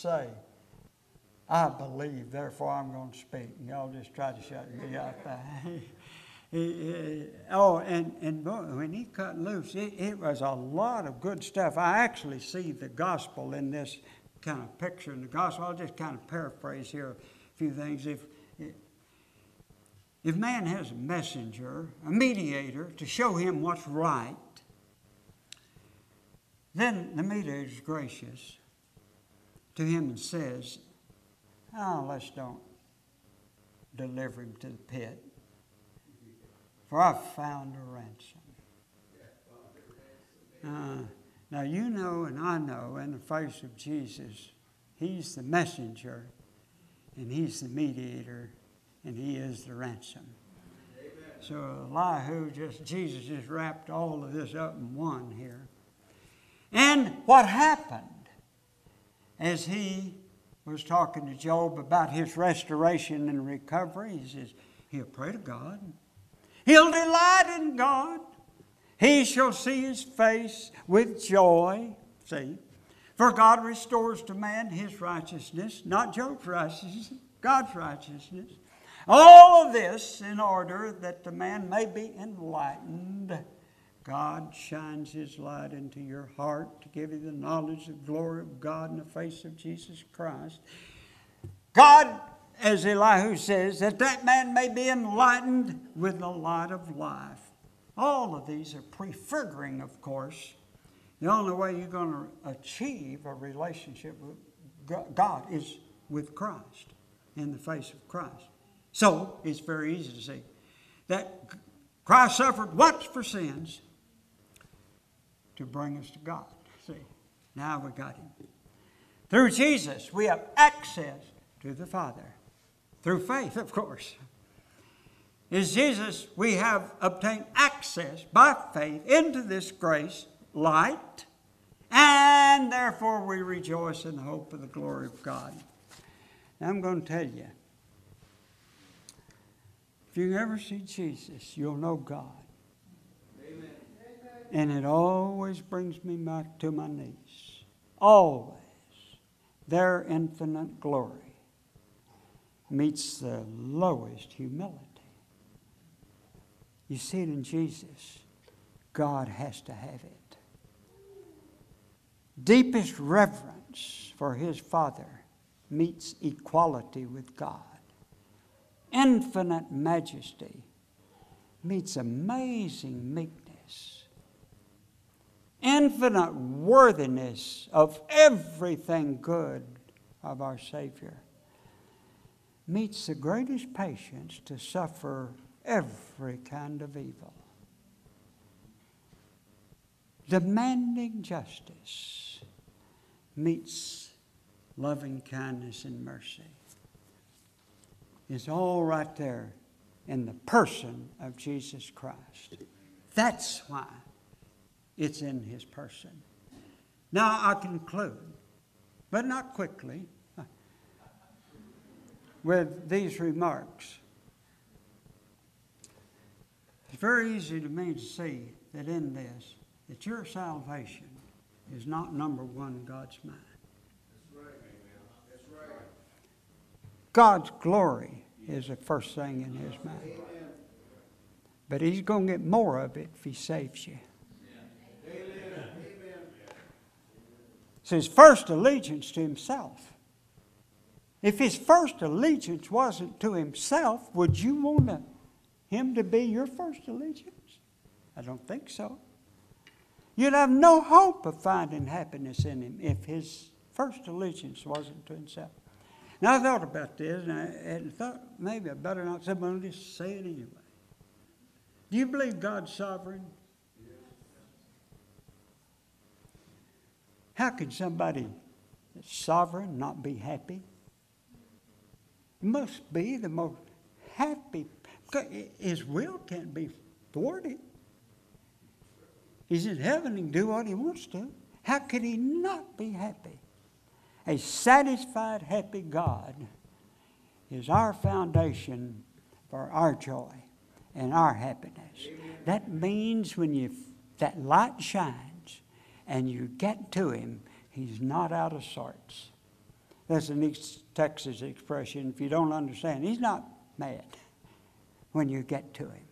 say, I believe, therefore I'm going to speak. And y'all just try to shut me out there. oh, and, and when he cut loose, it, it was a lot of good stuff. I actually see the gospel in this kind of picture in the gospel. I'll just kind of paraphrase here a few things. If, if man has a messenger, a mediator, to show him what's right, then the mediator is gracious to him and says, Oh, let's don't deliver him to the pit, for I've found a ransom. Uh, now, you know, and I know, in the face of Jesus, He's the messenger, and He's the mediator, and He is the ransom. Amen. So, Elihu just, Jesus just wrapped all of this up in one here. And what happened as he was talking to Job about his restoration and recovery, he says, He'll pray to God. He'll delight in God. He shall see his face with joy. See? For God restores to man his righteousness, not Job's righteousness, God's righteousness. All of this in order that the man may be enlightened God shines His light into your heart to give you the knowledge of the glory of God in the face of Jesus Christ. God, as Elihu says, that that man may be enlightened with the light of life. All of these are prefiguring, of course. The only way you're going to achieve a relationship with God is with Christ, in the face of Christ. So it's very easy to see that Christ suffered what for sins? To bring us to God. See, now we got Him. Through Jesus, we have access to the Father. Through faith, of course. In Jesus, we have obtained access by faith into this grace, light, and therefore we rejoice in the hope of the glory of God. Now I'm going to tell you if you ever see Jesus, you'll know God. And it always brings me back to my knees. Always. Their infinite glory meets the lowest humility. You see it in Jesus. God has to have it. Deepest reverence for his Father meets equality with God. Infinite majesty meets amazing meekness infinite worthiness of everything good of our Savior meets the greatest patience to suffer every kind of evil. Demanding justice meets loving kindness and mercy. It's all right there in the person of Jesus Christ. That's why it's in his person. Now I conclude, but not quickly, with these remarks. It's very easy to me to see that in this, that your salvation is not number one in God's mind. God's glory is the first thing in his mind. But he's going to get more of it if he saves you. It's his first allegiance to himself. If his first allegiance wasn't to himself, would you want him to be your first allegiance? I don't think so. You'd have no hope of finding happiness in him if his first allegiance wasn't to himself. Now, I thought about this and I, and thought maybe I better not say, but I'll just say it anyway. Do you believe God's sovereign? How can somebody that's sovereign not be happy? It must be the most happy. His will can't be thwarted. He's in heaven and do what he wants to. How could he not be happy? A satisfied, happy God is our foundation for our joy and our happiness. That means when you that light shines and you get to him, he's not out of sorts. That's an East Texas expression. If you don't understand, he's not mad when you get to him.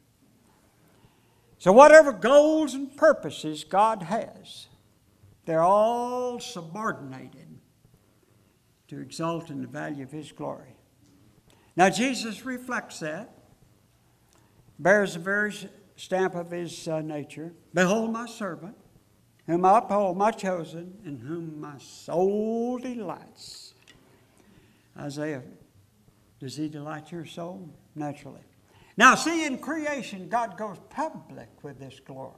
So, whatever goals and purposes God has, they're all subordinated to exalt in the value of His glory. Now, Jesus reflects that, bears the very stamp of His uh, nature. Behold, my servant, whom I uphold, my chosen, in whom my soul delights. Isaiah, does He delight your soul? Naturally. Now, see, in creation, God goes public with this glory.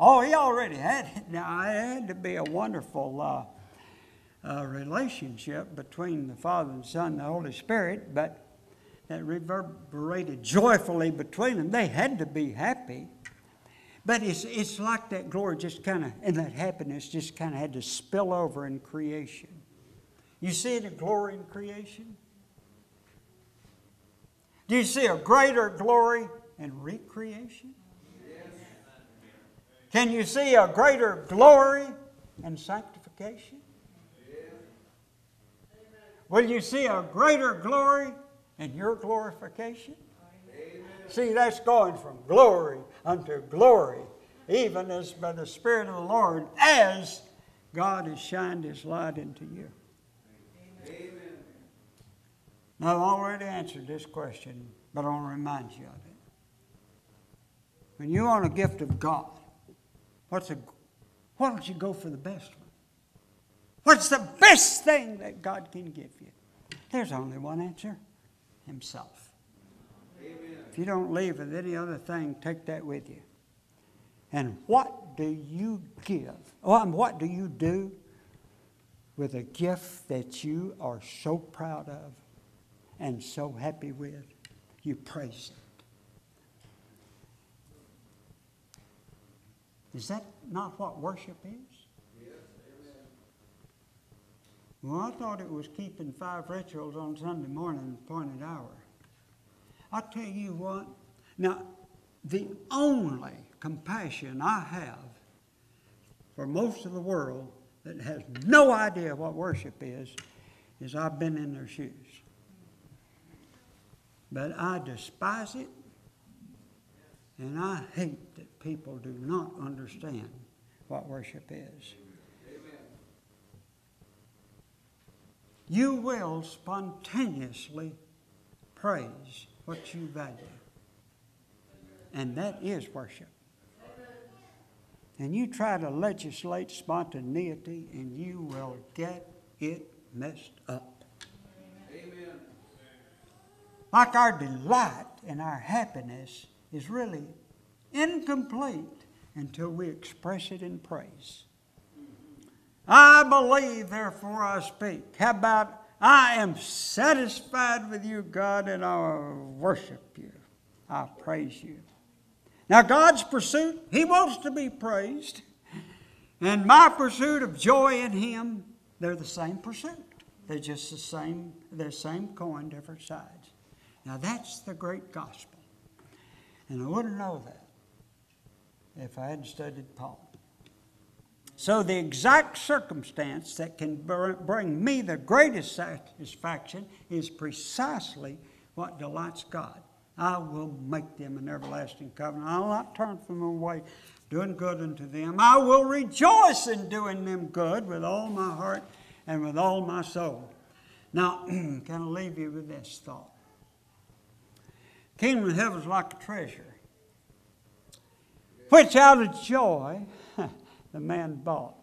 Oh, He already had it. Now, it had to be a wonderful uh, uh, relationship between the Father and Son and the Holy Spirit, but that reverberated joyfully between them. They had to be happy. But it's, it's like that glory just kind of, and that happiness just kind of had to spill over in creation. You see the glory in creation? Do you see a greater glory in recreation? Can you see a greater glory in sanctification? Will you see a greater glory in your glorification? See, that's going from glory unto glory, even as by the Spirit of the Lord, as God has shined His light into you. Now, I've already answered this question, but I want to remind you of it. When you want a gift of God, what's a, why don't you go for the best one? What's the best thing that God can give you? There's only one answer Himself. If you don't leave with any other thing, take that with you. And what do you give? Oh, well, what do you do with a gift that you are so proud of? and so happy with, you praise it. Is that not what worship is? Yes, well, I thought it was keeping five rituals on Sunday morning, appointed hour. I tell you what, now, the only compassion I have for most of the world that has no idea what worship is, is I've been in their shoes. But I despise it, and I hate that people do not understand what worship is. Amen. You will spontaneously praise what you value, and that is worship. And you try to legislate spontaneity, and you will get it messed up. Amen. Like our delight and our happiness is really incomplete until we express it in praise. I believe, therefore I speak. How about, I am satisfied with you, God, and I worship you. I praise you. Now, God's pursuit, He wants to be praised. And my pursuit of joy in Him, they're the same pursuit. They're just the same, they're the same coin, different sides. Now that's the great gospel. And I wouldn't know that if I hadn't studied Paul. So, the exact circumstance that can bring me the greatest satisfaction is precisely what delights God. I will make them an everlasting covenant. I'll not turn from them away, doing good unto them. I will rejoice in doing them good with all my heart and with all my soul. Now, can I leave you with this thought? Kingdom of heaven is like a treasure, which out of joy the man bought.